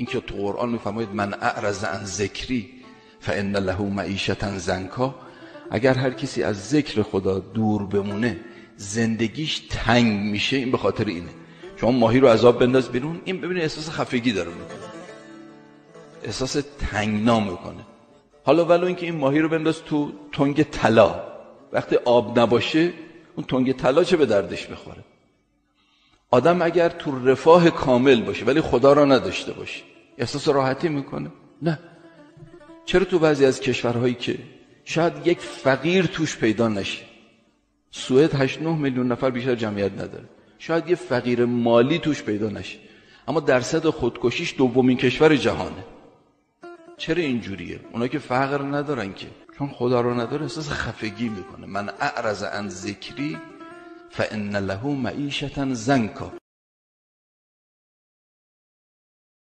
اینکه تو قرآن میفرمایید من اعرض عن ذکری فان له معیشتا زنکا. اگر هر کسی از ذکر خدا دور بمونه زندگیش تنگ میشه این به خاطر اینه. شما ماهی رو عذاب بنداز بیرون این ببینید احساس خفگی داره می‌کنه. احساس تنگنا می‌کنه. حالا ولو اینکه این ماهی رو بنداز تو تنگ طلا. وقتی آب نباشه اون تنگ طلا چه به دردش بخوره؟ آدم اگر تو رفاه کامل باشه ولی خدا را نداشته باشه احساس راحتی می‌کنه. نه. چرا تو بعضی از کشورهایی که شاید یک فقیر توش پیدا نشه سوئد 8 9 میلیون نفر بیشتر جمعیت نداره. شاید یه فقیر مالی توش پیدا نشه. اما درصد خودکشیش دومین کشور جهانه. چرا اینجوریه؟ اونا که فقر ندارن که. چون خدا رو نداره احساس خفگی می‌کنه. من اعرض عن ذکری فان له معیشتا زنکا.